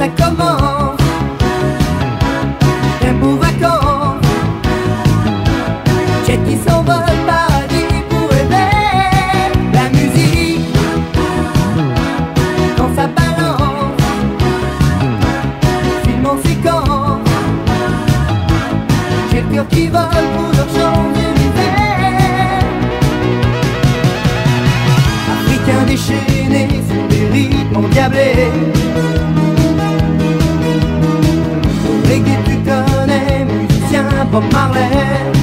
ça commence. Des beaux vacances, jets qui s'envolent paradis pour rêver. La musique, dans sa balance, film en séquence. J'ai le cœur qui vole pour leur changer l'hiver. Africain déchaîné, c'est des rythmes endiablés. Reggae, tu connais, musicien Bob Marley.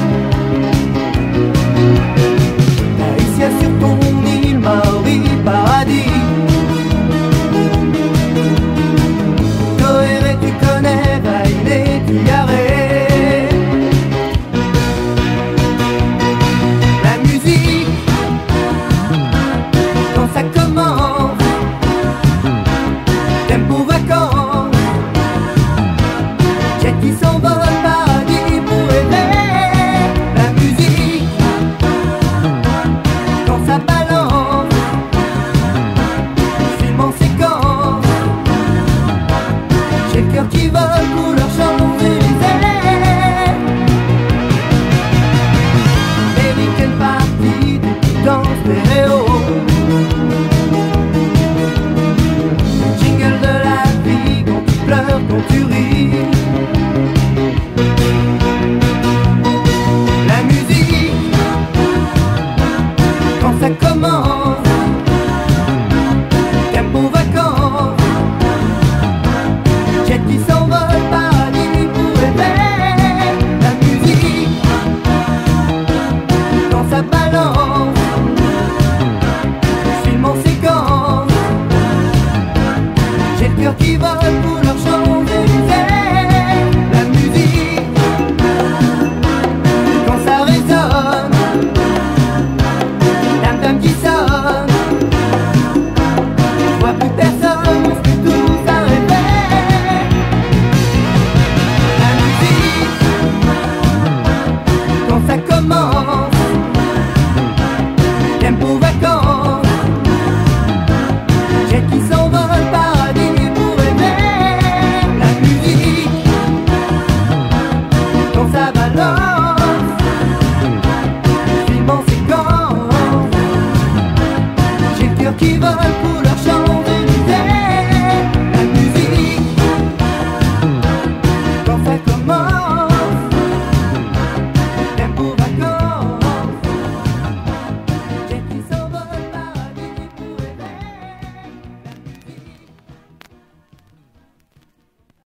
Jingle de la vie, dont tu pleures, dont tu ris La musique, quand ça commence. I i up.